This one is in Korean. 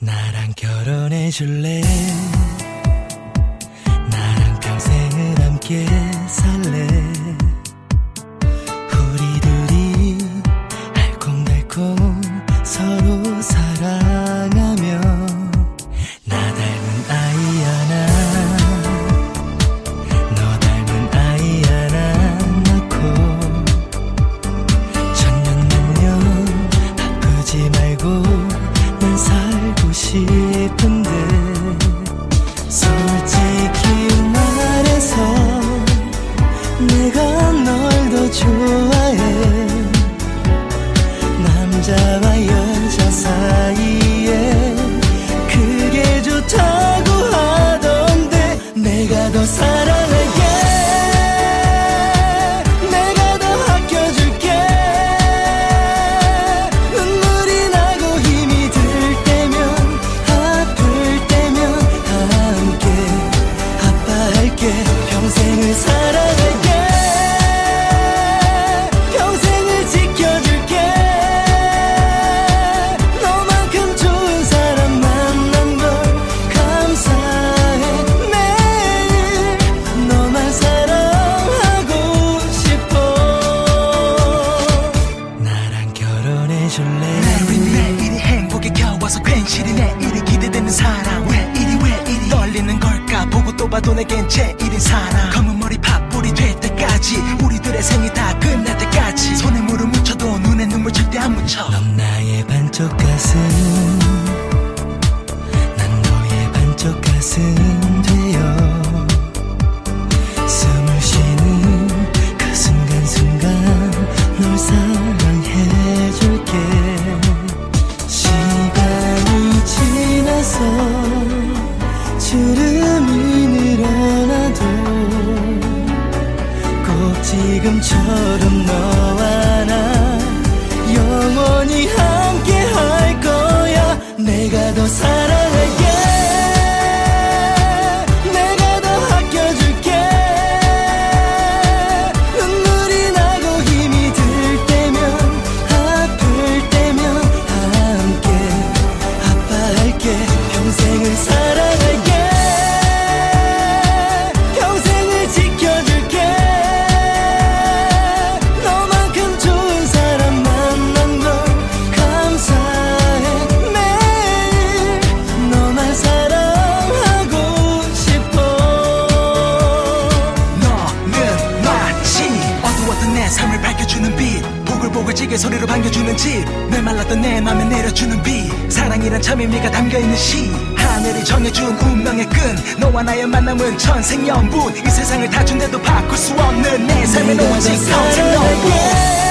나랑 결혼해 줄래? 줄래 매일이 매일이 행복에 겨워서 괜시리. 내일이 기대되는 사람. 왜 이리 왜 이리? 떨리는 걸까? 보고 또 봐도 내겐 제일인 사람. 검은 머리 팥불이 될 때까지 우리들의 생이 다 끝날 때까지 손에 물을 묻혀도 눈에 눈물 절대 안 묻혀. 넌 나의 반쪽 가슴. 난 너의 반쪽 가슴 되어 주름이 늘어나도 꼭 지금처럼 너와 나 영원히 함께 할 거야. 내가 더 사랑 평생을 사랑할게. 평생을 지켜줄게. 너만큼 좋은 사람 만난 걸 감사해. 매일 너만 사랑하고 싶어. 너는 마치 어두웠던 내 삶을 밝혀주는 빛. 보글보글지게 소리로 반겨주는 집. 메말랐던 내 맘에 내려주는 비 사랑이란 참 의미가 담겨있는 시 하늘이 정해준 운명의 끈. 너와 나의 만남은 천생연분. 이 세상을 다 준대도 바꿀 수 없는 내더 오직 평생 너뿐